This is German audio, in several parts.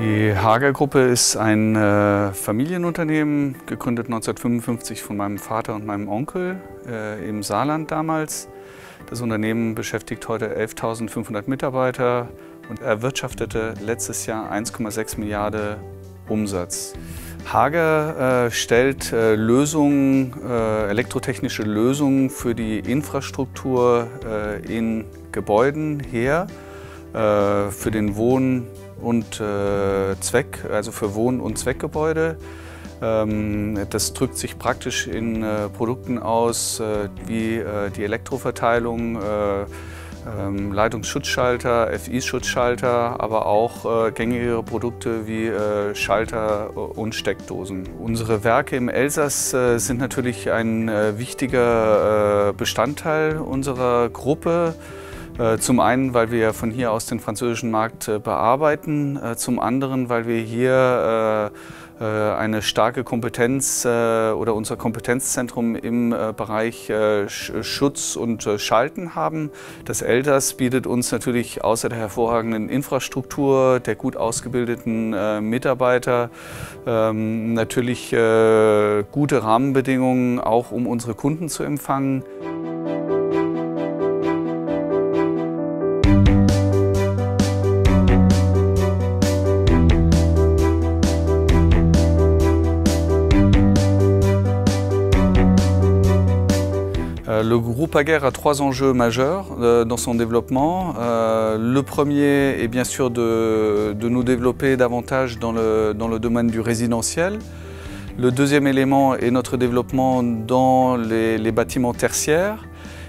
Die Hager Gruppe ist ein äh, Familienunternehmen, gegründet 1955 von meinem Vater und meinem Onkel äh, im Saarland damals. Das Unternehmen beschäftigt heute 11.500 Mitarbeiter und erwirtschaftete letztes Jahr 1,6 Milliarden Umsatz. Hager äh, stellt äh, Lösungen, äh, elektrotechnische Lösungen für die Infrastruktur äh, in Gebäuden her, für den Wohn- und äh, Zweck, also für Wohn- und Zweckgebäude. Ähm, das drückt sich praktisch in äh, Produkten aus äh, wie äh, die Elektroverteilung, äh, ähm, Leitungsschutzschalter, FI-Schutzschalter, aber auch äh, gängigere Produkte wie Schalter und Steckdosen. Unsere Werke im Elsass sind natürlich ein wichtiger Bestandteil unserer Gruppe. Äh, zum einen, weil wir von hier aus den französischen Markt äh, bearbeiten, äh, zum anderen, weil wir hier eine starke Kompetenz oder unser Kompetenzzentrum im Bereich Schutz und Schalten haben. Das ELTAS bietet uns natürlich außer der hervorragenden Infrastruktur, der gut ausgebildeten Mitarbeiter, ähm, natürlich gute Rahmenbedingungen, auch um unsere Kunden zu empfangen. Le groupe Aguerre a trois enjeux majeurs euh, dans son développement. Euh, le premier est bien sûr de, nous développer davantage dans le, dans le, domaine du résidentiel. Le deuxième élément est notre développement dans les, bâtiments tertiaires.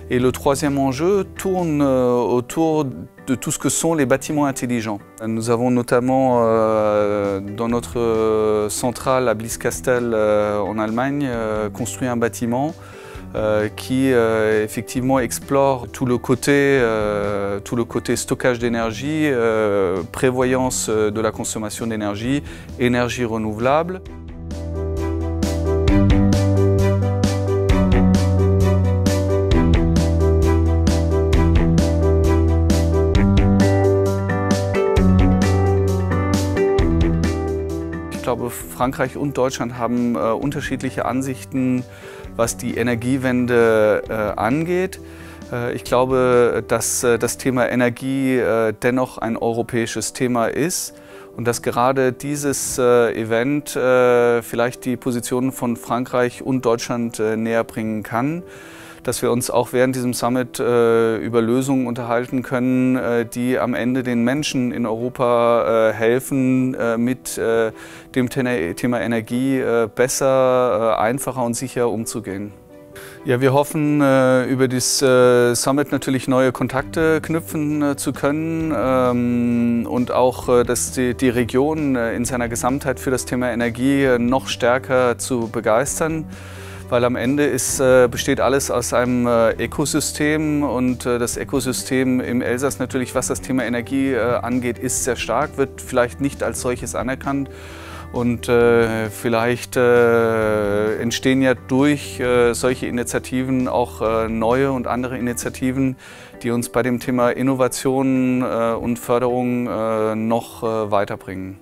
Et le troisième enjeu tourne autour de tout ce que sont les bâtiments intelligents. Nous avons notamment dans notre centrale à Blieskastel en Allemagne construit un bâtiment euh, qui euh, effectivement explore tout le côté, euh, tout le côté stockage d'énergie, prévoyance de la consommation d'énergie, énergie renouvelable. Glaube, Frankreich und Deutschland haben äh, unterschiedliche Ansichten, was die Energiewende äh, angeht. Äh, ich glaube, dass äh, das Thema Energie äh, dennoch ein europäisches Thema ist und dass gerade dieses Event vielleicht die Positionen von Frankreich und Deutschland näher bringen kann dass wir uns auch während diesem Summit äh, über Lösungen unterhalten können, äh, die am Ende den Menschen in Europa äh, helfen, äh, mit äh, dem Thema Energie äh, besser, einfacher und sicher umzugehen. Ja, wir hoffen, über das Summit natürlich neue Kontakte knüpfen zu können ähm, und auch, dass die Region in seiner Gesamtheit für das Thema Energie noch stärker zu begeistern weil am Ende ist, äh, besteht alles aus einem äh, Ökosystem und äh, das Ökosystem im Elsass natürlich, was das Thema Energie angeht, ist sehr stark, wird vielleicht nicht als solches anerkannt. Und äh, vielleicht äh, entstehen ja durch äh, solche Initiativen auch neue und andere Initiativen, die uns bei dem Thema Innovation und Förderung noch weiterbringen.